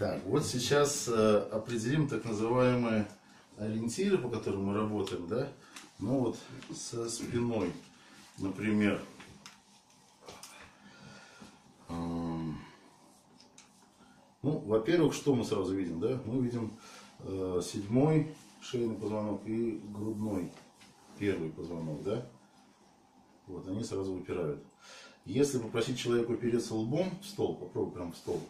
Так, вот сейчас э, определим так называемые ориентиры, по которым мы работаем, да? Ну вот со спиной, например. Ну, во-первых, что мы сразу видим, да? Мы видим э, седьмой шейный позвонок и грудной первый позвонок, да? Вот, они сразу выпирают. Если попросить человека упереться лбом в стол, попробуй прям в стол,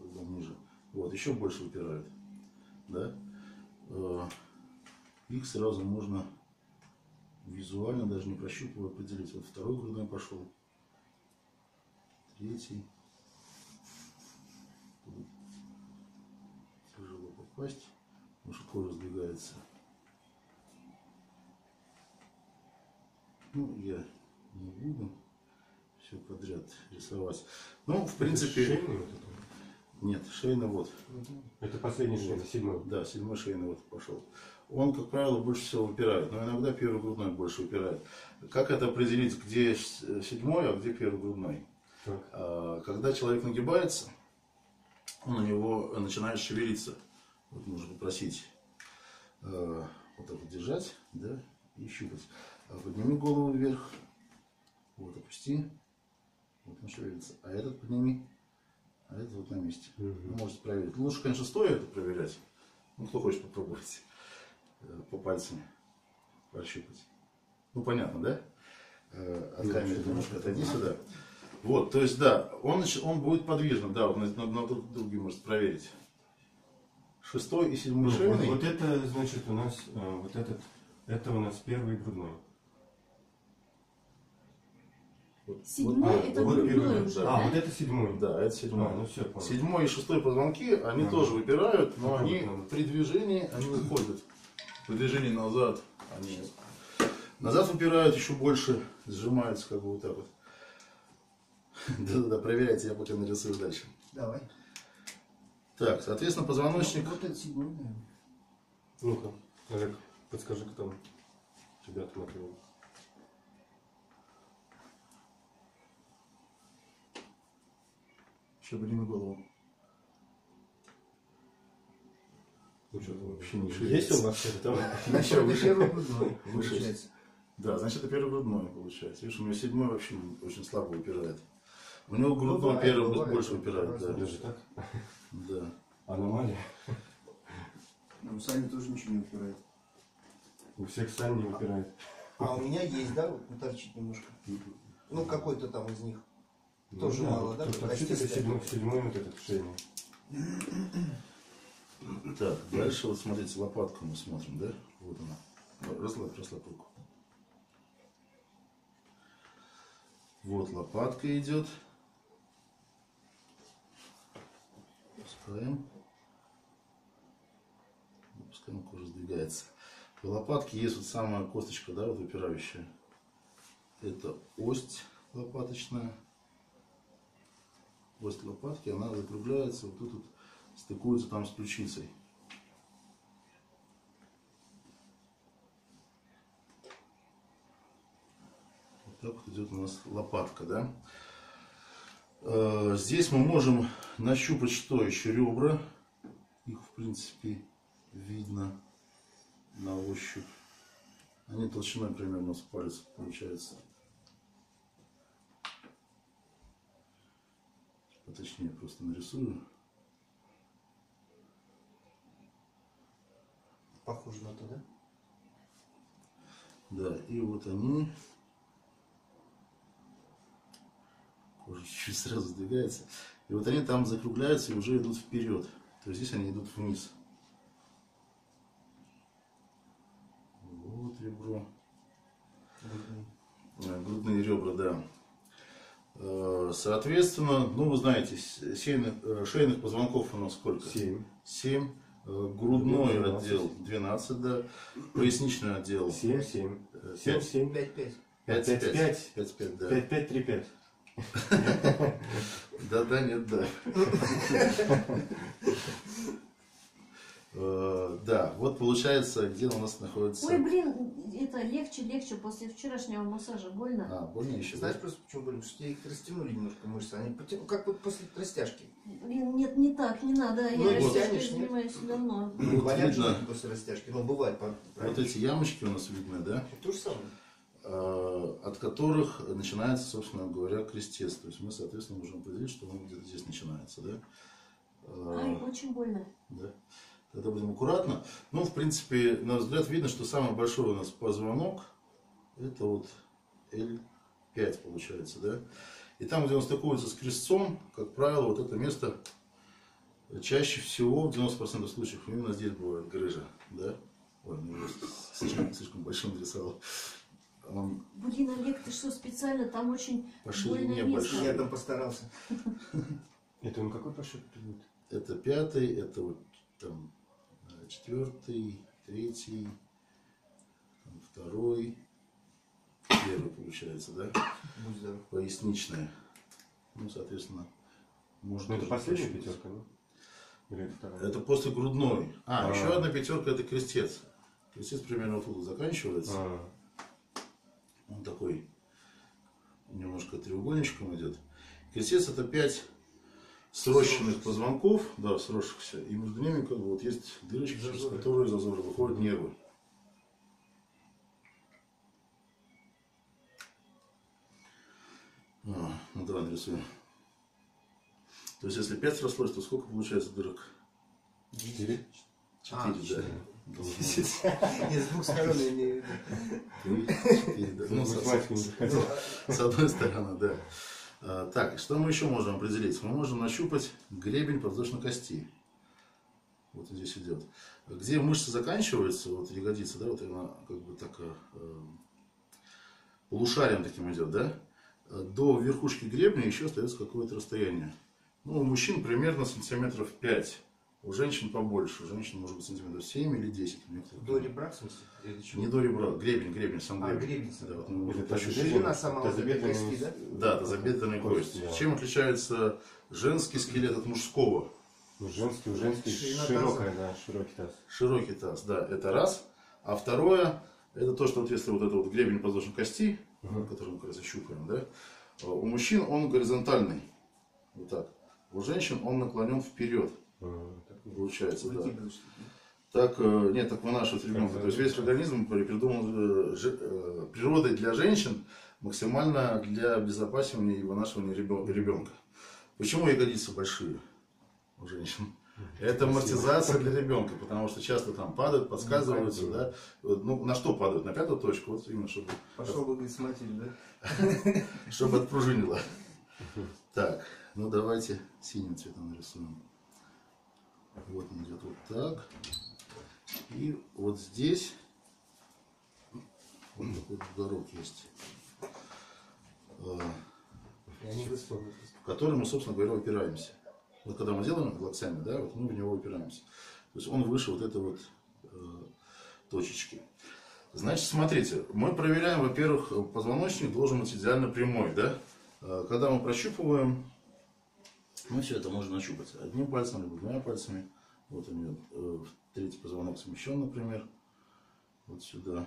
лбом ниже, вот, еще больше выпирают, да? Э, Их сразу можно визуально, даже не прощупывая, определить. Вот второй грудной пошел, третий. Тут Тяжело попасть, потому что кожа сдвигается. Ну, я не буду все подряд рисовать. Ну, в принципе, Шейный вот это? Нет, шейный вот. Это последний шейный, седьмой. Да, седьмой шейный вот пошел. Он, как правило, больше всего выпирает, но иногда первый грудной больше выпирает. Как это определить, где седьмой, а где первый грудной? Так. А, Когда человек нагибается, он у него начинает шевелиться. Вот нужно попросить э, вот так вот держать, да, и щупать. А Подними голову вверх, вот опусти, вот он шевелится. А этот подними, а этот вот на месте. Мгм. Можете проверить. Лучше, конечно, стоя это проверять. Ну, кто хочет попробовать э, по пальцам пощупать. Ну, понятно, да? Э, От Ну, камеры что-то немножко отойди сюда. Вот, то есть, да, он, он будет подвижным, да, вот на, на, на друг друге может проверить. Шестой и седьмой Ну, вот, шейный. вот это, значит, у нас, э, вот этот, это у нас первый грудной. Вот- Седьмой вот- это вот грудной да. А, вот это седьмой. Да, это седьмой. А, ну все, понял. Седьмой и шестой позвонки, они Ага. тоже выпирают, но Ага, они понял. при движении они уходят. При движении назад они назад выпирают еще больше, сжимаются как бы вот так вот. Да-да-да, проверяйте, я пока нарисую дальше. Давай. Так, соответственно, позвоночник. Ну, Вот это седьмой, наверное. Ну-ка, Олег, подскажи, кто ребята накрыл. Еще подними голову. Ну, что, Вообще не Есть шевелится. он вообще там? Еще Это выше. первый грудной, Выше. получается. Да, значит, это первый грудной получается. Видишь, у него седьмой вообще очень слабо выпирает. У него грудной Бывает, первый бывает. больше выпирает, да. Даже так? Да. Аномалия. Ну, у Сани тоже ничего не упирает. У всех Сань не выпирает. А у меня есть, да, вот ну, торчит немножко. Ну, какой-то там из них. Тоже Ну, мало, да, торчит это костистая. седьмой, седьмой вот шейный. Так, дальше вот смотрите, лопатку мы смотрим, да? Вот она. Расслабь, расслабь руку. Вот лопатка идет. Пускаем. Пускаем, кожа сдвигается. В лопатке есть вот самая косточка, да, вот выпирающая. Это ось лопаточная. Ось лопатки, она закругляется, вот тут вот стыкуется там с ключицей. Вот так вот идет у нас лопатка, да. Э, Здесь мы можем нащупать что еще? Ребра. Их, в принципе, видно на ощупь. Они толщиной примерно с палец получается. Поточнее просто нарисую. Похоже на то, да? Да, и вот они. Кожа чуть-чуть сразу сдвигается. И вот они там закругляются и уже идут вперед. То есть здесь они идут вниз. Вот ребро. Грудной. Э, Грудные ребра, да. Э, Соответственно, ну вы знаете, сейных- э, шейных позвонков у нас сколько? Семь. 7. Грудной 12. отдел 12, да. Поясничный отдел Семь, семь. э, Семь, пять. семь. Пять-пять. Пять, Пять, пять. пять. Пять, пять, да. Пять, пять, три, пять. Да, да, нет, да. Э, Да, вот получается, где у нас находится... Ой, блин, это легче, легче после вчерашнего массажа. Больно? А, больно еще, да? Знаешь, просто почему болит? Что тебе их растянули немножко мышцы. Они потя- как вот после растяжки. Блин, нет, не так, не надо. Ну, я вот. растяжкой занимаюсь давно. Вот Болят видно. же после растяжки. Ну, бывает. по- Вот эти ямочки у нас видны, да? То же самое. э, от которых начинается, собственно говоря, крестец. То есть мы, соответственно, можем определить, что он где-то здесь начинается, да? Э, Ай, очень больно. Да. Тогда будем аккуратно. Ну, в принципе, на взгляд видно, что самый большой у нас позвонок это вот L5 получается, да? И там, где он стыкуется с крестцом, как правило, вот это место чаще всего, в 90% случаев, именно здесь бывает грыжа, да? Ой, ну, я слишком, слишком большим нарисовал. Он Блин, Олег, ты что, специально? Там очень по ширине больное место. большой. Я там постарался. Это он какой пошел период? Это пятый, это вот там э, четвертый, третий, там второй, первый получается, да? Будь здоров. Поясничная. Ну, соответственно, можно. Ну, это последняя пятерка, да? Или это вторая? Это после грудной. А, А. еще одна пятерка это крестец. Крестец примерно вот тут заканчивается. А, Он такой немножко треугольничком идет. Крестец это пять срощенных позвонков, да, сросшихся, и между ними как бы вот есть дырочки, через которые зазоры выходят нервы. А, ну давай нарисуем. То есть если 5 срослось, то сколько получается дырок? четыре? А, 4, да. Я с двух сторон виду. Три, четыре, да. Ну, не. С одной стороны, да. А, Так, что мы еще можем определить? Мы можем нащупать гребень подвздошной кости. Вот здесь идет. Где мышца заканчивается, вот ягодица, да, вот она как бы так э, э, полушарием таким идет, да, э, до верхушки гребня еще остается какое-то расстояние. Ну, у мужчин примерно сантиметров 5, у женщин побольше, у женщин может быть сантиметров 7 или 10. у некоторых. До ребра, в смысле? Или чего? Не до ребра, гребень, гребень, сам А, гребень. гребень сам. Да, вот можем Это. Ширина сама тазобедренные- кости, да? Да, тазобедренная кость. да. Чем отличается женский скелет от мужского? Ну, женский, у женский Ширина широкая, да, широкий таз. Широкий таз, да, это раз. А второе, это то, что вот если вот это вот гребень подвздошной кости, который мы как раз щупаем, да, э, у мужчин он горизонтальный, вот так. У женщин он наклонен вперед, А. получается, да. Так, э, нет, так вынашивать ребенка. То есть весь организм при- придуман э, э, природой для женщин максимально для обезопасивания и вынашивания ребен- ребенка. Почему ягодицы большие у женщин? Это амортизация для ребенка, потому что часто там падают, подсказываются, да. Ну, на что падают? На пятую точку, вот именно, чтобы, Пошел бы с матерью, да? чтобы отпружинило. Так, ну давайте синим цветом нарисуем. Вот он идет вот так. И вот здесь вот такой бугорок есть, в который мы, собственно говоря, упираемся. Вот когда мы делаем локтями, да, вот мы в него упираемся. То есть он выше вот этой вот э, точечки. Значит, смотрите, мы проверяем, во-первых, позвоночник должен быть идеально прямой, да. Э, Когда мы прощупываем, мы все это можем нащупать одним пальцем, либо двумя пальцами. Вот у нее э, третий позвонок смещен, например, вот сюда.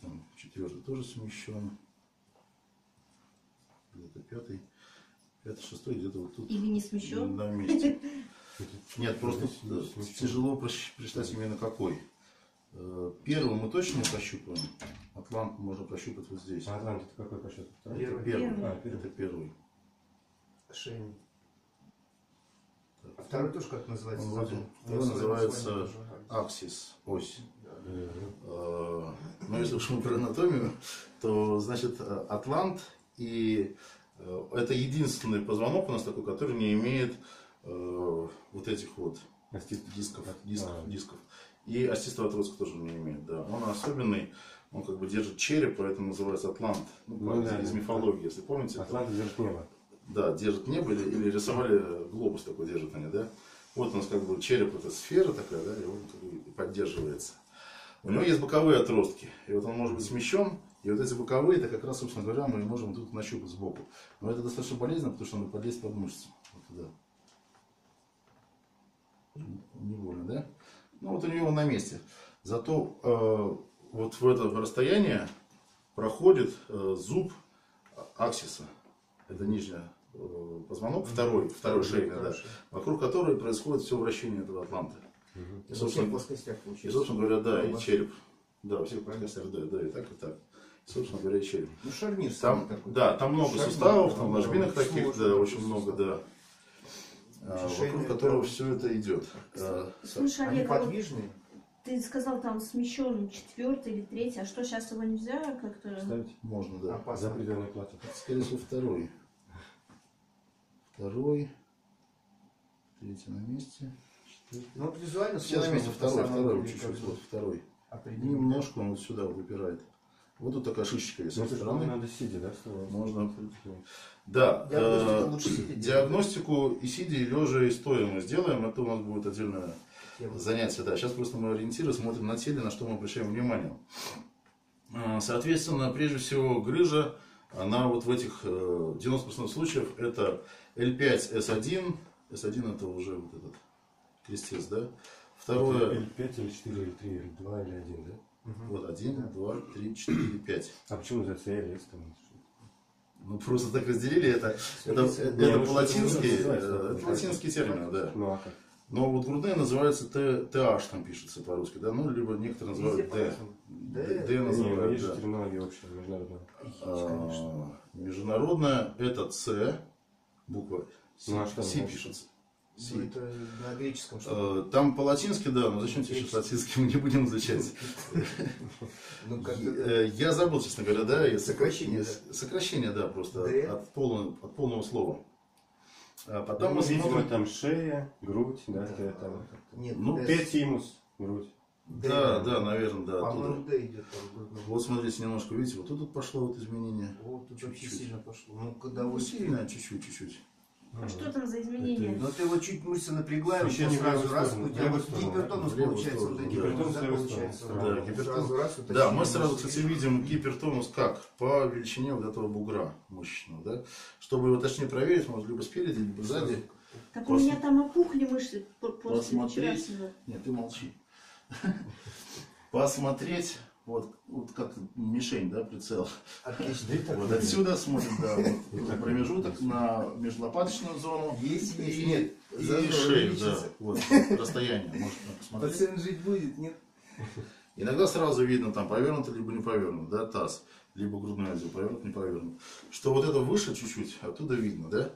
Там четвертый тоже смещен. Где-то пятый, пятый, шестой, где-то вот тут. Или не смещен? На месте. Нет, просто тяжело прочитать именно какой. Э, Первый мы точно не прощупаем. Атлант можно прощупать вот здесь. А Атлант это какой по счету? Второй? Это Первый. первый. Первый. А, первый. Это первый. Шейный. А второй тоже как называется? Он второй Название называется. Аксис, ось. Мгм. Э, Ну, если уж мы про анатомию, то, значит, э, атлант и э, это единственный позвонок у нас такой, который не имеет э, вот этих вот дисков, дисков, А. дисков. И остистого отростка тоже не имеет, да. Он особенный, он как бы держит череп, поэтому называется атлант. Ну, Ну из, да, из да. мифологии, если помните. это- Атлант держит небо. Да, держит небо или, или рисовали глобус такой держат они, да. Вот у нас как бы череп, это сфера такая, да, и он как бы поддерживается. У него есть боковые отростки, и вот он может быть смещен, и вот эти боковые, это как раз, собственно говоря, мы можем тут нащупать сбоку. Но это достаточно болезненно, потому что надо подлезть под мышцу. Вот туда. Не больно, да? Ну вот у него на месте. Зато э, вот в это расстояние проходит э, зуб аксиса. Это нижняя позвонок, второй, второй шейный, да, вокруг которой происходит все вращение этого атланта. И, Во всех собственно, плоскостях и, получается. собственно говоря, да, и Колбаса. череп. Да, во всех плоскостях, да, да, и так, и так. И, собственно говоря, и череп. Ну, шарнир Там, такой. да, там много Шарнир, суставов, там ложбинок таких, да, очень много, да. А, Шейный Вокруг это- которого все это идет. А, Слушай, Олег, а подвижные. ты сказал там смещен четвертый или третий, а что сейчас его нельзя как-то... Ставить Можно, да. за Опасно. определенную плату. Скорее всего, второй. Второй. Третий на месте. Четвертый. Ну, вот визуально Все на месте. вот Второй, второй, вот чуть-чуть. Вот второй. определить. Немножко он вот сюда вот выпирает. Вот тут такая шишечка есть этой же стороны. надо сидя, да? Можно. Да. Диагностику э, делать. Диагностику и сидя, и лежа, и стоя мы сделаем. Это у нас будет отдельное Тема. занятие. Да. Сейчас просто мы ориентиры смотрим на теле, на что мы обращаем внимание. А, Соответственно, прежде всего, грыжа, она вот в этих э, 90% случаев это L5, S1. S1 это уже вот этот крестец, да. Второе, Или 5, или 4, или 3, или 2, или 1, да? Вот 1, 2, 3, 4, 5. А почему за CL есть там? Ну, просто так разделили это. Это, это, ну, по-латински, это латинский термин, да. Ну, а как? Но вот грудные называются Т, TH, там пишется по-русски, да, ну, либо некоторые называют Д. Д, ну, называют, есть же да. терминология общая, международная. А, Международная это С, буква С, Ну, а что С значит? пишется. С. Ну, это на греческом что Э, Там по-латински, да, но зачем тебе сейчас латинский, мы не будем изучать. Ну, Э, Я забыл, честно говоря, да. Сокращение, Сокращение, да, просто от полного, слова. А потом Ну, мы смотрим... там шея, грудь, да, там. Нет, Ну. Петимус, грудь. Да, да, наверное, да, По-моему, оттуда. Д идет там. грудной. Вот смотрите, немножко, видите, вот тут пошло вот изменение. Вот, тут Чуть-чуть. сильно пошло. Ну, когда Ну, вот сильно, чуть-чуть, чуть-чуть. А что там за изменения? Но ты вот чуть мышцы напрягла, в сразу левую раз, сторону, у тебя вот сторону, гипертонус получается, вот сторону, да. да, Гипертонус левую получается. сторону. Да, гипертонус. Раз, Да, мы сразу, мышцы. кстати, видим гипертонус как? По величине вот этого бугра мышечного, да? Чтобы его точнее проверить, можно либо спереди, либо сзади. Так у меня там опухли мышцы по- после Посмотреть. вчерашнего. Нет, ты молчи. Посмотреть, вот, вот как мишень, да, прицел. Отлично. Вот отсюда смотрим, да, вот, промежуток на межлопаточную зону. Есть, есть, и, нет. и шею, да, вот, расстояние, можно посмотреть. Пациент жить будет, нет? Иногда сразу видно, там повернуто, либо не повернут, да, таз, либо грудной отдел повернут, не повернут. Что вот это выше чуть-чуть, оттуда видно, да.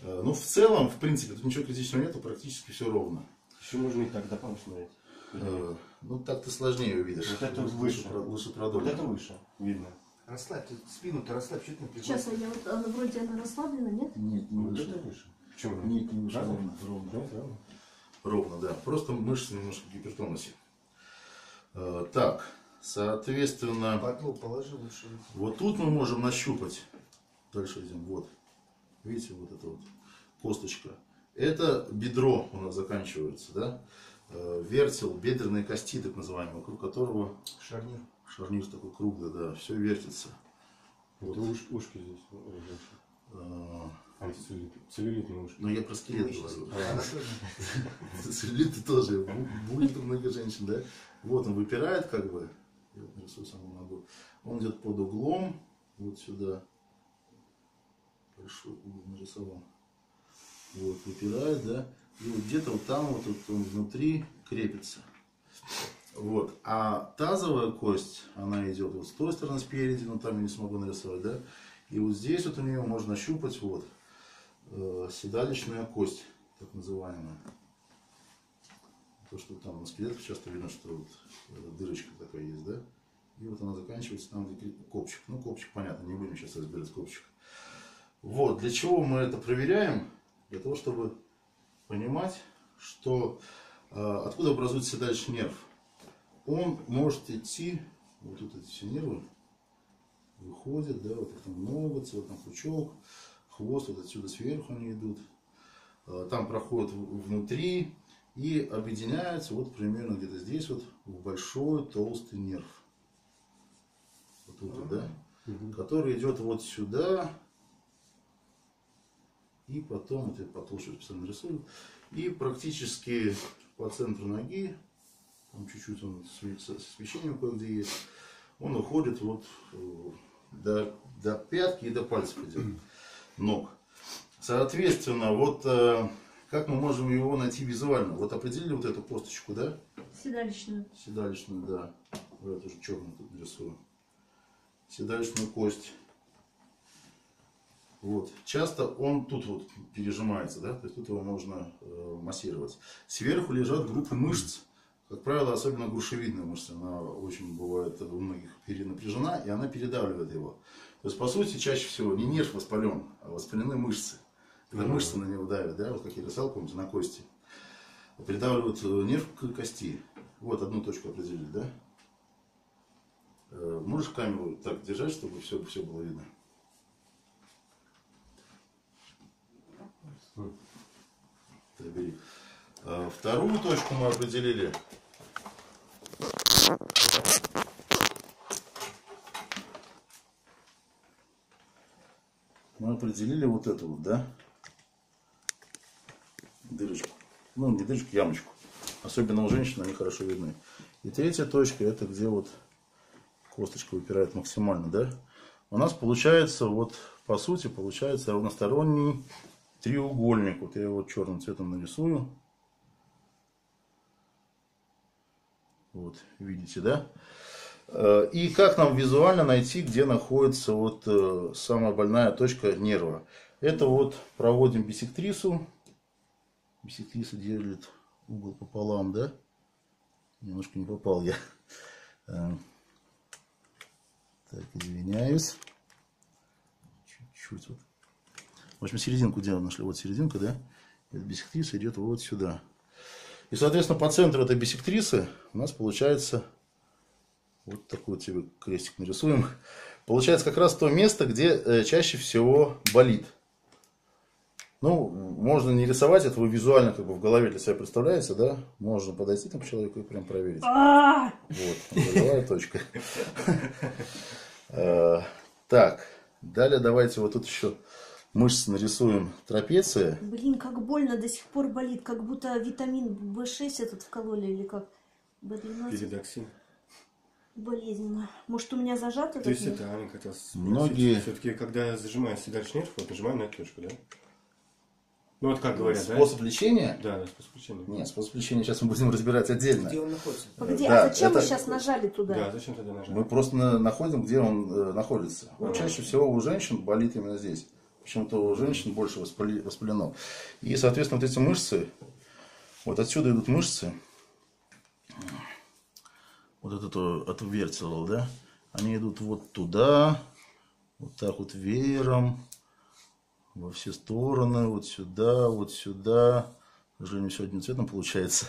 Э, Ну, в целом, в принципе, тут ничего критичного нету, практически все ровно. Еще можно и так до посмотреть. Э, Ну, так ты сложнее увидишь. Вот это выше. Лучше Вот продолжим. это выше, видно. Расслабь, ты спину-то расслабь, что ты напрягла? Сейчас, а я вот, она вроде она расслаблена, нет? Нет, не Вот выше. это выше. Почему? Нет, не выше, ровно, ровно. Да, ровно. Ровно, да. Просто мышцы немножко в гипертонусе. Э, Так, соответственно, Подлог положи лучше. вот тут мы можем нащупать. Дальше идем. Вот. Видите, вот эта вот косточка. Это бедро у нас заканчивается, да? Э, Вертел, бедренные кости, так называемые, вокруг которого Шарнир. шарнир такой круглый, да, все вертится. Вот уш- ушки здесь. э. Э, А, это целлюлит- целлюлитные ушки. Но я про скелет говорю. Анатолий. Целлюлиты тоже будет у многих женщин, да? Вот он выпирает как бы. Я нарисую саму ногу. Он идет под углом, вот сюда. Большой угол нарисовал. Вот, выпирает, да? И вот где-то вот там вот, вот он внутри крепится. Вот. А тазовая кость, она идет вот с той стороны спереди, но там я не смогу нарисовать, да? И вот здесь вот у нее можно щупать вот э, седалищная кость, так называемая. То, что там на скелетах часто видно, что вот дырочка такая есть, да? И вот она заканчивается там, где копчик. Ну, копчик, понятно, не будем сейчас разбирать копчик. Вот, для чего мы это проверяем? Для того, чтобы понимать, что э, откуда образуется седалищный нерв. Он может идти, вот тут эти все нервы выходят, да, вот там много, вот там пучок, хвост вот отсюда сверху они идут. Э, Там проходят внутри и объединяются вот примерно где-то здесь вот в большой толстый нерв. Вот тут да? Который идет вот сюда. И потом, я потолще специально рисую, и практически по центру ноги, там чуть-чуть он с освещением кое-где есть, он уходит вот э, до, до пятки и до пальцев идет ног. Соответственно, вот э, как мы можем его найти визуально? Вот определили вот эту косточку, да? Седалищную. Седалищную, да. Вот это уже черную тут нарисую. Седалищную кость. Вот. Часто он тут вот пережимается, да, то есть тут его можно э, массировать. Сверху лежат группы мышц, как правило, особенно грушевидная мышца, она очень бывает у многих перенапряжена, и она передавливает его. То есть, по сути, чаще всего не нерв воспален, а воспалены мышцы. Когда мышцы на него давят, да, вот как я рисовал, помните, на кости. Придавливают э, нерв к кости. Вот одну точку определили, да? Э, Можешь камеру так держать, чтобы все, все было видно? Так, бери. Э, Вторую точку мы определили. Мы определили вот эту вот, да? Дырочку. Ну, не дырочку, ямочку. Особенно у женщин они хорошо видны. И третья точка, это где вот косточка выпирает максимально, да? У нас получается, вот по сути, получается равносторонний треугольник. Вот я его черным цветом нарисую. Вот, видите, да? Э, И как нам визуально найти, где находится вот э, самая больная точка нерва? Это вот проводим биссектрису. Биссектриса делит угол пополам, да? Немножко не попал я. Э, Так, извиняюсь. Чуть-чуть вот. В общем, серединку делаем, нашли. Вот серединка, да? Эта биссектриса идет вот сюда. И, соответственно, по центру этой биссектрисы у нас получается вот такой вот тебе крестик нарисуем. Получается как раз то место, где э, чаще всего болит. Ну, можно не рисовать, это вы визуально как бы в голове для себя представляете, да? Можно подойти там к человеку и прям проверить. А, Вот, болевая точка. Э, Так, далее давайте вот тут еще мышцы нарисуем трапеция. Блин, как больно, до сих пор болит, как будто витамин В6 этот вкололи или как. B12. Передоксин. Болезненно. Может, у меня зажат этот То есть нерв? это Аня хотела спросить. Многие- Все-таки, когда я зажимаю седалищный нерв, вот нажимаю на эту точку, да? Ну вот как говорят, да? Способ лечения? Да, да, способ лечения. Нет, способ лечения сейчас мы будем разбирать отдельно. Где он находится? Погоди, Да, а зачем мы это- сейчас нажали туда? Да, зачем тогда нажать? Мы просто на- находим, где он э, находится. Вот Ага. чаще всего у женщин болит именно здесь. Почему-то у женщин больше воспали- воспалено. И, соответственно, вот эти мышцы, вот отсюда идут мышцы, вот этот от вертел, да, они идут вот туда, вот так вот веером, во все стороны, вот сюда, вот сюда. К сожалению, все одним цветом получается.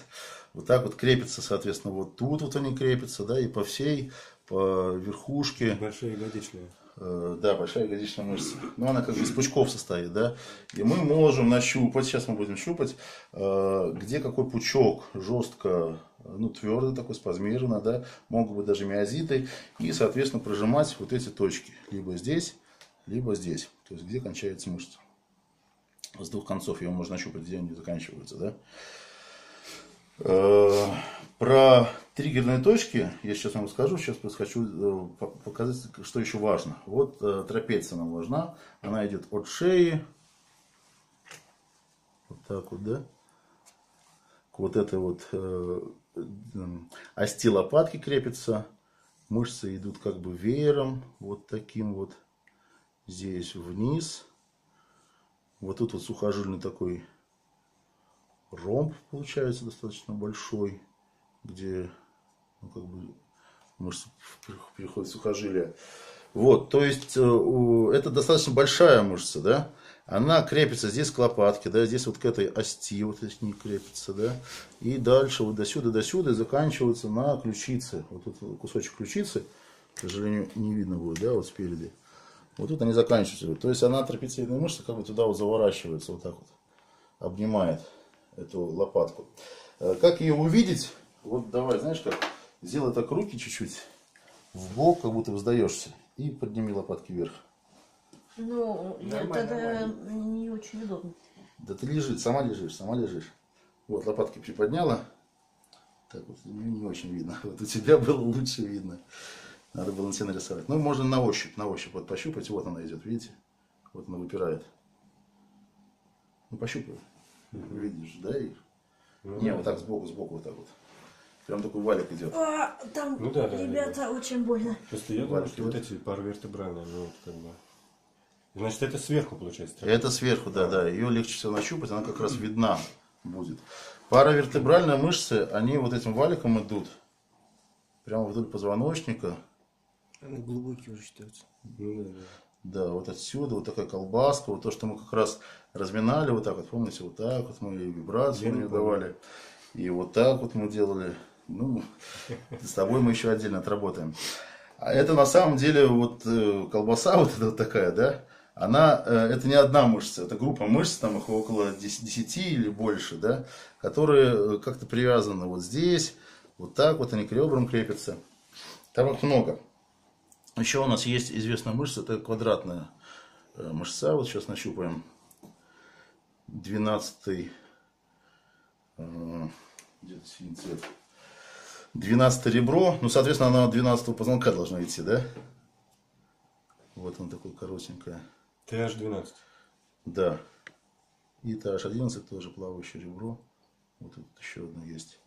Вот так вот крепится, соответственно, вот тут вот они крепятся, да, и по всей, по верхушке. Большие ягодичные. Э, Да, большая ягодичная мышца. Но она как бы из пучков состоит, да. И мы можем нащупать, сейчас мы будем щупать, э, где какой пучок жестко, ну, твердый такой, спазмированно, да. Могут быть даже миозиты. И, соответственно, прожимать вот эти точки. Либо здесь, либо здесь. То есть, где кончается мышца. С двух концов ее можно нащупать, где они заканчиваются, да. Э, Про триггерные точки я сейчас вам скажу. Сейчас хочу э, по- показать, что еще важно. Вот э, трапеция нам важна. Она идет от шеи. Вот так вот, да? К вот этой вот ости лопатки крепится. Мышцы идут как бы веером. Вот таким вот. Здесь вниз. Вот тут вот сухожильный такой ромб получается достаточно большой, где ну, как бы мышцы переходят в сухожилие. Вот, то есть э, это достаточно большая мышца, да? Она крепится здесь к лопатке, да, здесь вот к этой ости вот здесь не крепится, да, и дальше вот до сюда, до сюда и заканчивается на ключице. Вот тут кусочек ключицы, к сожалению, не видно будет, да, вот спереди. Вот тут они заканчиваются. То есть она трапециевидная мышца как бы туда вот заворачивается, вот так вот, обнимает эту лопатку. Э, Как ее увидеть? Вот давай, знаешь как, сделай так руки чуть-чуть в бок, как будто вздаешься, и подними лопатки вверх. Ну, Нормально, тогда нормально. не очень удобно. Да ты лежишь, сама лежишь, сама лежишь. Вот, лопатки приподняла. Так вот, не, не очень видно. Вот у тебя было лучше видно. Надо было на тебе нарисовать. Ну, можно на ощупь, на ощупь. Вот пощупать, вот она идет, видите? Вот она выпирает. Ну, пощупай. Видишь, да? их? Ну, Не, вот так сбоку, сбоку вот так вот. Прям такой валик идет. А, там, Ну да, да, ребята, очень больно. Просто я думаю, что вот вот. эти паравертебральные, ну, вот как бы... Значит, это сверху, получается. Это сверху, да, да. Ее легче всего нащупать, она как раз видна будет. Паравертебральные мышцы, они вот этим валиком идут. Прямо вдоль позвоночника. Они глубокие уже считаются. Ну, да, да. Да, вот отсюда, вот такая колбаска, вот то, что мы как раз разминали, вот так вот, помните, вот так вот мы вибрацию не давали. И вот так вот мы делали. Ну, с тобой мы еще отдельно отработаем. А это на самом деле вот э, колбаса вот эта вот такая, да, она, э, это не одна мышца, это группа мышц, там их около 10, 10 или больше, да, которые э, как-то привязаны вот здесь, вот так вот они к ребрам крепятся. Там их много. Еще у нас есть известная мышца, это квадратная э, мышца. Вот сейчас нащупаем. 12 где-то синий цвет. 12 ребро. Ну, соответственно, она от 12 позвонка должна идти, да? Вот он такой коротенькая. TH12. Да. И TH11 тоже плавающее ребро. Вот тут еще одно есть.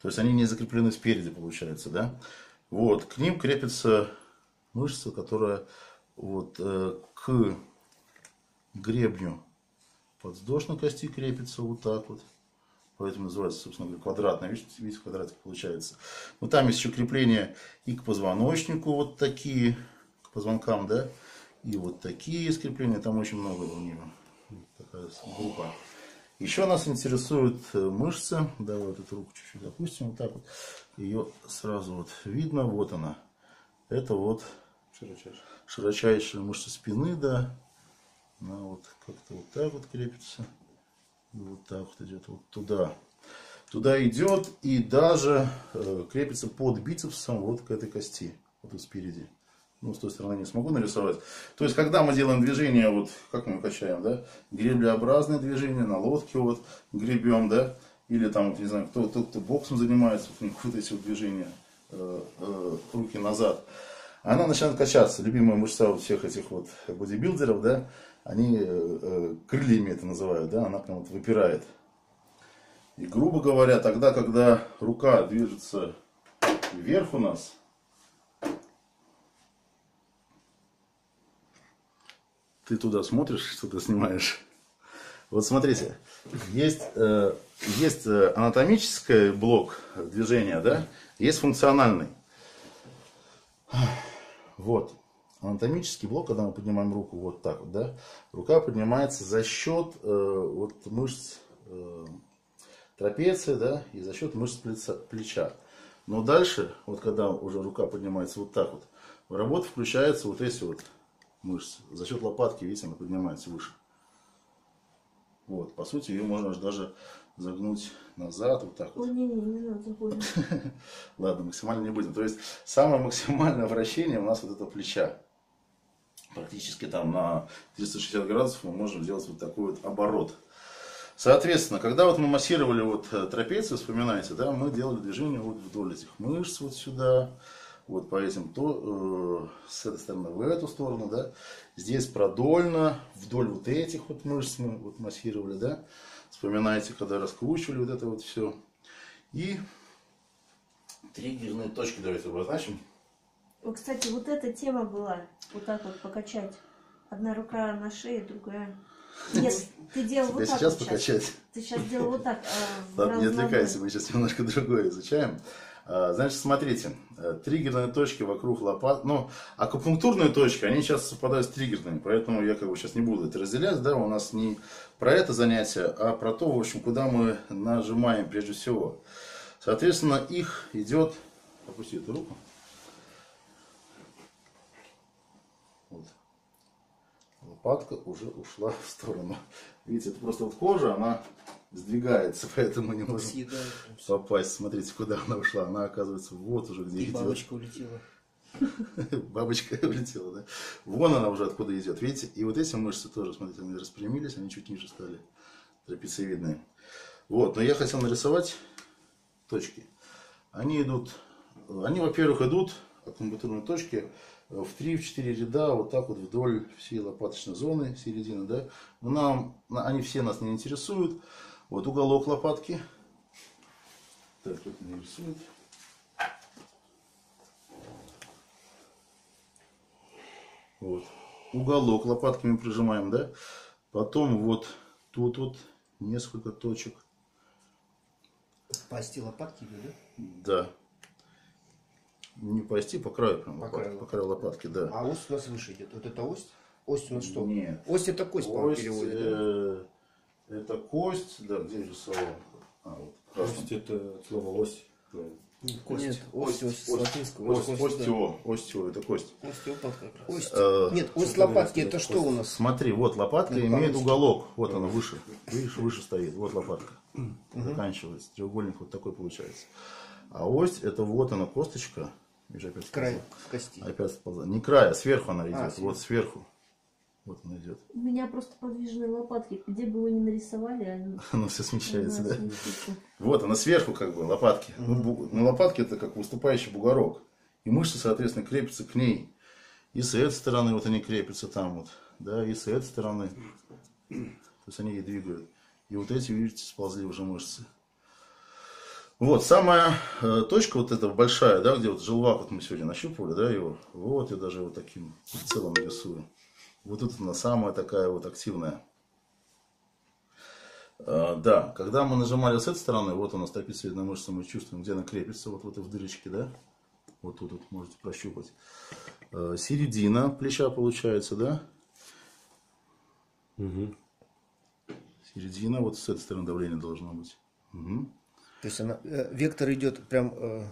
То есть они не закреплены спереди, получается, да? Вот, к ним крепится мышца, которая вот э, к гребню подвздошной кости крепится вот так вот. Поэтому называется, собственно говоря, квадратная. Видите, видите квадратик получается. Но там есть еще крепления и к позвоночнику вот такие, к позвонкам, да? И вот такие скрепления, там очень много у нее. Такая группа. Еще нас интересует э, мышца. Давай вот эту руку чуть-чуть опустим. Вот так вот. Ее сразу вот видно. Вот она. Это вот Широчайший. широчайшая мышца спины, да. Она вот как-то вот так вот крепится. И вот так вот идет вот туда. Туда идет и даже э, крепится под бицепсом вот к этой кости. Вот спереди. Ну, с той стороны не смогу нарисовать. То есть, когда мы делаем движение, вот как мы качаем, да, греблеобразное движение, на лодке вот гребем, да, или там, не знаю, кто, кто, кто боксом занимается, вот, вот эти вот движения, руки назад, она начинает качаться. Любимая мышца у всех этих вот бодибилдеров, да, они э, э, крыльями это называют, да, она прям вот выпирает. И, грубо говоря, тогда, когда рука движется вверх у нас, ты туда смотришь, что-то снимаешь. Вот смотрите, есть, э, есть э, анатомический блок движения, да, есть функциональный. Вот. Анатомический блок, когда мы поднимаем руку вот так вот, да, рука поднимается за счет э, вот мышц э, трапеции, да, и за счет мышц плеца- плеча. Но дальше, вот когда уже рука поднимается вот так вот, в работу включаются вот эти вот мышцы. За счет лопатки, видите, она поднимается выше. Вот, по сути, ее можно даже загнуть назад, вот так вот. Ой, не-не, не надо, больно. Ладно, максимально не будем. То есть самое максимальное вращение у нас вот это плеча. Практически там на 360 градусов мы можем сделать вот такой вот оборот. Соответственно, когда вот мы массировали вот э, трапецию, вспоминаете, да, мы делали движение вот вдоль этих мышц вот сюда, вот по этим, то э, с этой стороны в эту сторону, да. Здесь продольно, вдоль вот этих вот мышц мы вот массировали, да. Вспоминайте, когда раскручивали вот это вот все. И триггерные точки давайте обозначим. Вот, кстати, вот эта тема была. Вот так вот покачать. Одна рука на шее, другая... Нет, ты делал вот Тебя так сейчас вот покачать. Ты сейчас делал вот так. а Ладно, не отвлекайся, мы сейчас немножко другое изучаем. А, Значит, смотрите, триггерные точки вокруг лопат, ну, акупунктурные точки, они часто совпадают с триггерными, поэтому я как бы сейчас не буду это разделять, да, у нас не про это занятие, а про то, в общем, куда мы нажимаем прежде всего. Соответственно, их идет, опусти эту руку, вот, лопатка уже ушла в сторону. Видите, это просто вот кожа, она сдвигается, поэтому не можем Съедает попасть. Смотрите, куда она ушла. Она оказывается вот уже где И идет. бабочка улетела. Бабочка улетела, да? Вон она уже откуда идет, видите? И вот эти мышцы тоже, смотрите, они распрямились, они чуть ниже стали трапециевидные. Вот, но я хотел нарисовать точки. Они идут, они, во-первых, идут, аккумуляторные точки, э, в 3-4 ряда вот так вот вдоль всей лопаточной зоны середины, да. Но нам, на- они все нас не интересуют. Вот уголок лопатки. Так, тут не рисует. Вот. Уголок лопатками прижимаем, да. Потом вот тут вот несколько точек. Пасти лопатки, да? Да. Не пасти, по краю прям По лопатки, краю по краю лопатки, да. А ось у нас выше идет. Вот это ось? Ось у нас что? Нет. Ось это кость, по-моему, переводит. да? э, это кость, да, где рисовал? А, вот. Кость это от слова ось. наверное. Кость. Нет, ось, ось, с латинского. Кость, Ось, кость да. его, это кость. Остеопат как раз. Ось. Э, Нет, ось лопатки это что у нас? Смотри, вот лопатка Ну, имеет уголок, вот она выше, видишь, выше стоит, вот лопатка, заканчивается, треугольник вот такой получается. А ось, это вот она косточка, видишь, опять Край кости. Опять сползла. Не края, сверху она идет, А, вот сверху. Вот она идет. У меня просто подвижные лопатки. Где бы вы ни нарисовали, они... Она все смещается, да? Вот она сверху как бы, лопатки. Ну, бу- ну, лопатки это как выступающий бугорок. И мышцы, соответственно, крепятся к ней. И с этой стороны вот они крепятся там вот, да, и с этой стороны. То есть они ей двигают. И вот эти, видите, сползли уже мышцы. Вот, самая э, точка вот эта большая, да, где вот желвак, вот мы сегодня нащупывали, да, его. Вот я даже вот таким целом рисую. Вот тут она самая такая вот активная. Э, Да, когда мы нажимали с этой стороны, вот у нас трапециевидная мышца, мы чувствуем, где она крепится, вот в этой дырочке, да? Вот тут вот можете прощупать. Э, Середина плеча получается, да? Середина, вот с этой стороны давление должно быть. Мгм. То есть она, э, вектор идет прям э,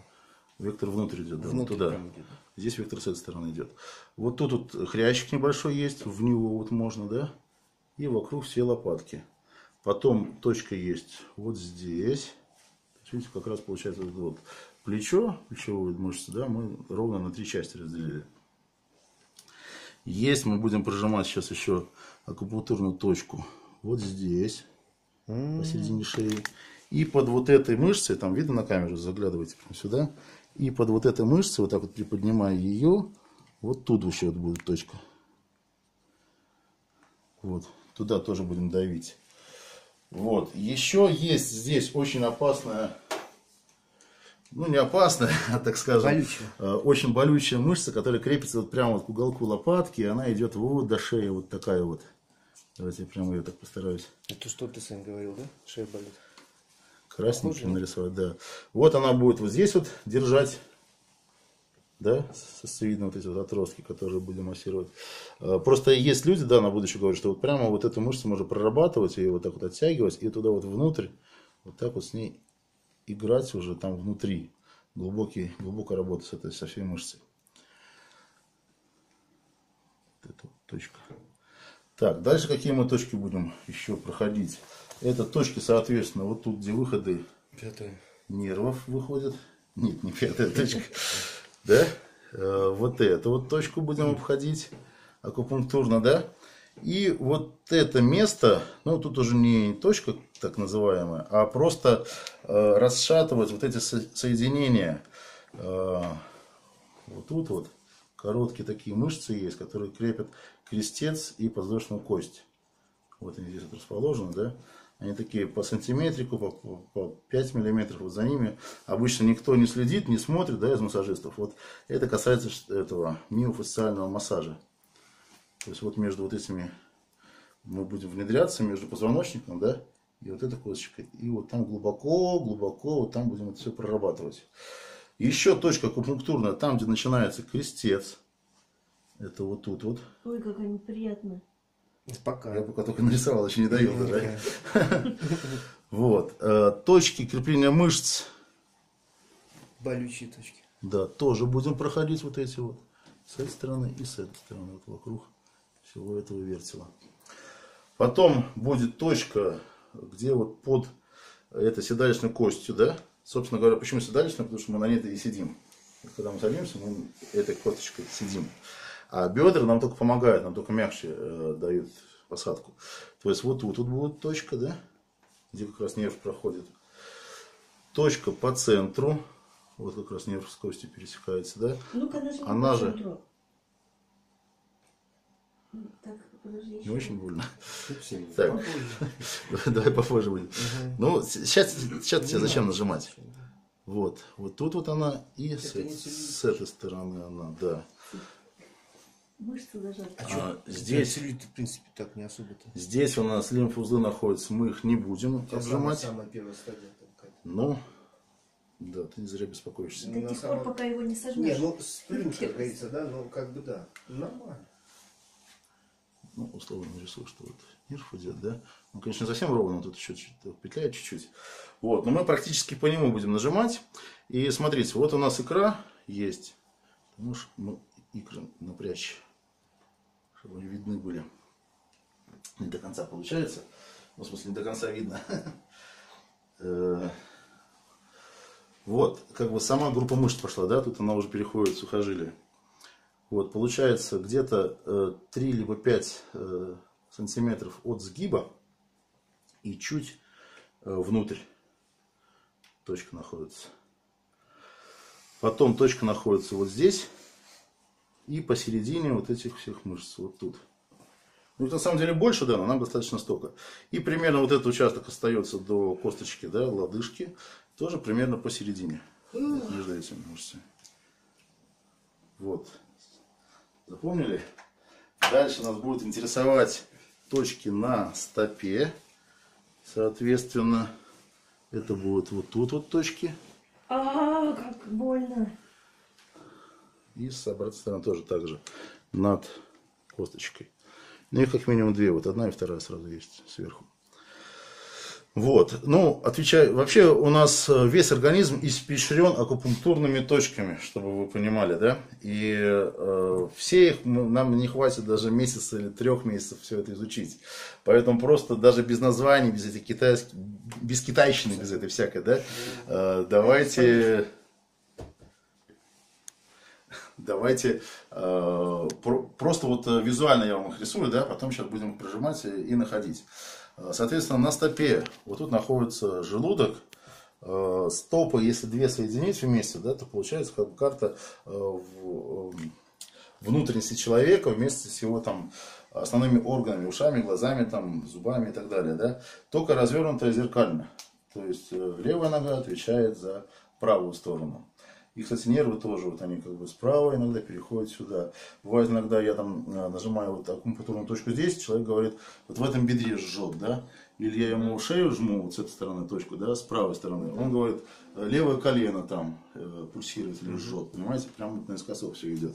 Вектор внутрь идет, да, внутрь. туда. прям идет. Здесь вектор с этой стороны идет. Вот тут вот хрящик небольшой есть, в него вот можно, да? И вокруг все лопатки. Потом точка есть вот здесь. Видите, как раз получается вот, вот плечо, плечевую мышцу, да, мы ровно на три части разделили. Есть, мы будем прожимать сейчас еще акупунктурную точку вот здесь, посередине шеи. И под вот этой мышцей, там видно на камеру, заглядывайте прямо сюда. И под вот этой мышцей, вот так вот приподнимая ее, вот тут еще вот будет точка. Вот, туда тоже будем давить. Вот, еще есть здесь очень опасная, ну не опасная, а так скажем, Болючая. э, очень болючая мышца, которая крепится вот прямо вот к уголку лопатки, и она идет вот до шеи, вот такая вот. Давайте я прямо ее так постараюсь Это что ты сам говорил, да? Шея болит. Красненьким нарисовать, да. Вот она будет вот здесь вот держать, да, сосцевидные вот эти вот отростки, которые будем массировать. Э, Просто есть люди, да, на будущее говорят, что вот прямо вот эту мышцу можно прорабатывать, ее вот так вот оттягивать, и туда вот внутрь, вот так вот с ней играть уже там внутри. Глубокий, глубокая работа с этой, со всей мышцей. Вот эта вот точка. Так, дальше какие мы точки будем еще проходить? Это точки, соответственно, вот тут, где выходы Пятое. нервов выходят. Нет, не пятая точка. Да? Э, Вот эту вот точку будем обходить акупунктурно, да? И вот это место, ну тут уже не точка так называемая, а просто э, расшатывать вот эти со- соединения. Э, вот тут вот короткие такие мышцы есть, которые крепят крестец и подвздошную кость. Вот они здесь вот расположены, да? Они такие по сантиметрику, по, по- по 5 миллиметров. Вот за ними обычно никто не следит, не смотрит, да, из массажистов. Вот это касается этого миофасциального массажа. То есть вот между вот этими мы будем внедряться между позвоночником, да, и вот эта косточка. И вот там глубоко, глубоко, вот там будем это все прорабатывать. Еще точка акупунктурная, там, где начинается крестец. Это вот тут вот. Ой, как они приятные. Пока. Я пока только нарисовал, еще не доел даже. Вот. Э, Точки крепления мышц, Болючие точки. да, тоже будем проходить вот эти вот. С этой стороны и с этой стороны, вот вокруг всего этого вертела. Потом будет точка, где вот под этой седалищной костью, да, собственно говоря, почему седалищная, потому что мы на ней и сидим. Когда мы садимся, мы этой косточкой сидим. А бедра нам только помогают, нам только мягче э, дают посадку. То есть вот тут вот будет точка, да, где как раз нерв проходит. Точка по центру, вот как раз нерв с костью пересекается, да. Ну-ка, нажми Она по же- центру. Подожди, Не еще. очень больно. Так, давай попозже будет. Ну, сейчас, сейчас тебе зачем нажимать? Вот, вот тут вот она и с этой стороны она, да. Мышцы зажаты. А, Здесь здесь, целлюлит, в принципе, так не особо-то. здесь у нас лимфоузлы находятся, мы их не будем Сейчас отжимать. самая первая стадия. там. Но, да, ты не зря беспокоишься. Ну, До на тех пор, пока его не Не, сожмешь. ну сплю, как говорится, да, ну как бы да. Нормально. Ну, условно нарисую, что вот нерв идет, да. Ну, конечно, не совсем ровно, тут еще чуть-чуть петляет чуть-чуть. Вот, но мы практически по нему будем нажимать. И смотрите, вот у нас икра есть. Ты можешь ну, икры напрячь, они видны были. Не до конца получается. Ну, в смысле, не до конца видно. Э, Вот, как бы сама группа мышц пошла, да, тут она уже переходит в сухожилие. Вот, получается где-то э, 3 либо 5 э, сантиметров от сгиба и чуть э, внутрь точка находится. Потом точка находится вот здесь и посередине вот этих всех мышц, вот тут. Ну, их на самом деле больше, да, но нам достаточно столько. И примерно вот этот участок остается до косточки, да, лодыжки, тоже примерно посередине между этими мышцами. Вот. Запомнили? Дальше нас будут интересовать точки на стопе. Соответственно, это будут вот тут вот точки. А, как больно. И с обратной стороны тоже так же. Над косточкой. Ну, их как минимум две. Вот одна и вторая сразу есть сверху. Вот. Ну, отвечаю. Вообще у нас э, весь организм испещрен акупунктурными точками, чтобы вы понимали, да? И э, все их ну, нам не хватит даже месяца или трех месяцев все это изучить. Поэтому просто даже без названий, без этих китайских, без китайщины, без этой всякой, да? э, давайте Давайте э, про- просто вот э, визуально я вам их рисую, да, потом сейчас будем их прижимать и, находить. Э, Соответственно, на стопе вот тут находится желудок. Стопы, если две соединить вместе, да, то получается как бы карта э, в- э, внутренности человека вместе с его там основными органами, ушами, глазами, там, зубами и так далее, да, только развернутая зеркально. То есть левая нога отвечает за правую сторону. И, кстати, нервы тоже, вот они как бы справа иногда переходят сюда. Бывает иногда я там э, нажимаю вот акупунктурную точку здесь, человек говорит, вот в этом бедре жжет, да, или я ему шею жму вот с этой стороны точку, да, с правой стороны. Он говорит, «Э, левое колено там э, пульсирует или жжет, понимаете, прям вот наискосок все идет.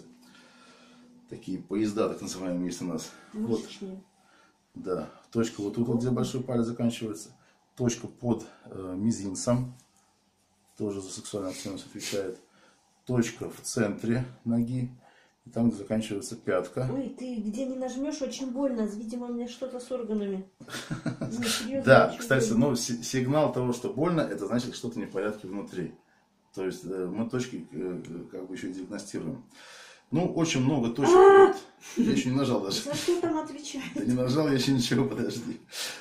Такие поезда, так называемые, есть у нас. Вот, да, точка вот тут, вот, где большой палец заканчивается. Точка под э, мизинцем, тоже за сексуальную активность отвечает. Точка в центре ноги, и там, где заканчивается пятка. Ой, ты где не нажмешь, очень больно. Видимо, у меня что-то с органами. Серьезно, Да, кстати, больно. ну, си- сигнал того, что больно, это значит, что-то не в порядке внутри. То есть э, мы точки э, как бы еще диагностируем. Ну, очень много точек. Вот. Я еще не нажал даже. За что там отвечать? Да не нажал я еще ничего, подожди.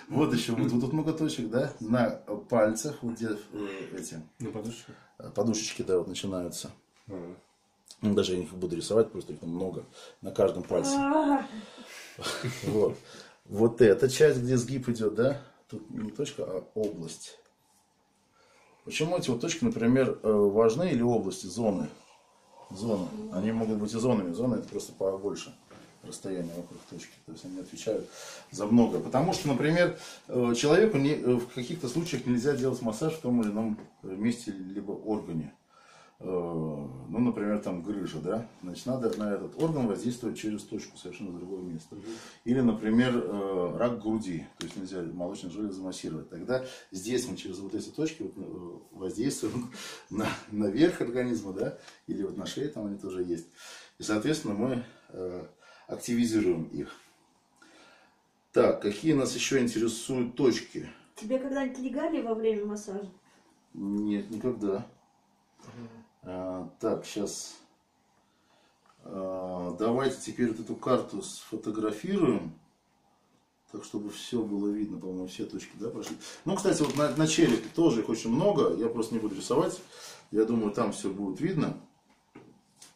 Вот еще, вот тут много точек, да, на пальцах, вот где э, эти Ну, подушечка. э, подушечки, да, вот начинаются. Ну, даже я их буду рисовать, просто их там много на каждом пальце. А, Вот. Вот эта часть, где сгиб идет, да, тут не точка, а область. Почему эти вот точки, например, э, важны или области, зоны? Зоны. Они могут быть и зонами. Зоны это просто побольше расстояние вокруг точки. То есть они отвечают за многое. Потому что, например, э, человеку не, э, в каких-то случаях нельзя делать массаж в том или ином месте либо органе. Э, Ну, например, там грыжа, да, значит, надо на этот орган воздействовать через точку, совершенно другое место. Или, например, э, рак груди, то есть нельзя молочный желез замассировать. Тогда здесь мы через вот эти точки э, воздействуем на, на верх организма, да, или вот на шее там они тоже есть. И, соответственно, мы активизируем их. Так, какие нас еще интересуют точки? Тебе когда-нибудь легали во время массажа? Нет, никогда. А, так, сейчас. давайте теперь вот эту карту сфотографируем. Так, чтобы все было видно, по-моему, все точки, да, прошли. Ну, кстати, вот на, на черепе тоже их очень много. Я просто не буду рисовать. Я думаю, там все будет видно.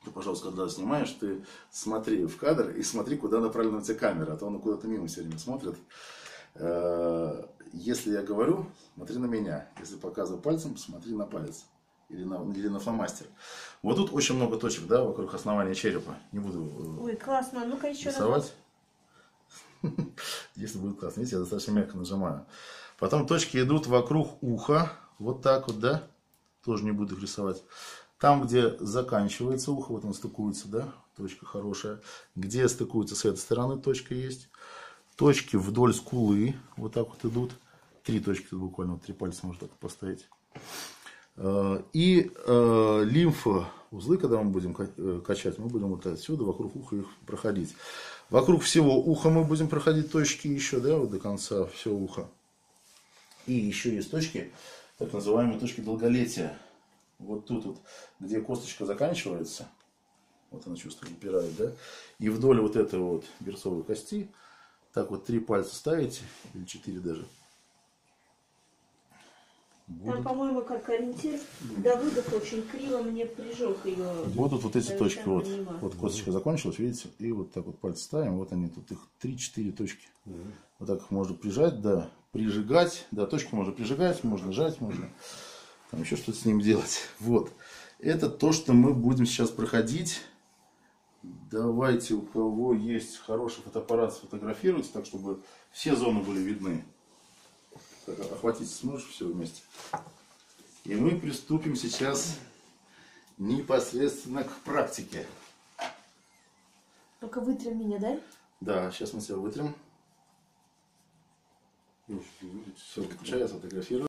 Ты, пожалуйста, когда снимаешь, ты смотри в кадр и смотри, куда направлена у тебя камера, а то она куда-то мимо все время смотрит. Э, Если я говорю, смотри на меня. Если показываю пальцем, смотри на палец. Или на, или на фломастер. Вот тут очень много точек, да, вокруг основания черепа. Не буду э, Ой, классно. Ну-ка еще раз. рисовать. Если будет классно. Видите, я достаточно мягко нажимаю. Потом точки идут вокруг уха. Вот так вот, да? Тоже не буду их рисовать. Там, где заканчивается ухо, вот он стыкуется, да? Точка хорошая. Где стыкуется с этой стороны, точка есть. Точки вдоль скулы, вот так вот идут. Три точки тут буквально, вот три пальца можно так поставить. Э, И э, лимфа узлы, когда мы будем э, качать, мы будем вот отсюда вокруг уха их проходить. Вокруг всего уха мы будем проходить точки еще, да, вот до конца все ухо. И еще есть точки, так называемые точки долголетия. Вот тут вот, где косточка заканчивается, вот она чувствует, упирает, да, и вдоль вот этой вот берцовой кости, так вот три пальца ставите, или четыре даже. Там, Будут, по-моему, как ориентир, Давыдов очень криво мне прижег ее. будут вот эти точки, вот, понимаю. вот косточка закончилась, видите, и вот так вот пальцы ставим, вот они, тут их три-четыре точки. Вот так их можно прижать, да, прижигать, да, точку можно прижигать, можно жать, можно там еще что-то с ним делать. Вот. Это то, что мы будем сейчас проходить. Давайте, у кого есть хороший фотоаппарат, сфотографируйте, так, чтобы все зоны были видны. Так, охватить сможешь все вместе? И мы приступим сейчас непосредственно к практике. Только вытрем меня, да? Да, сейчас мы себя вытрем. Все, включаю, сфотографирую.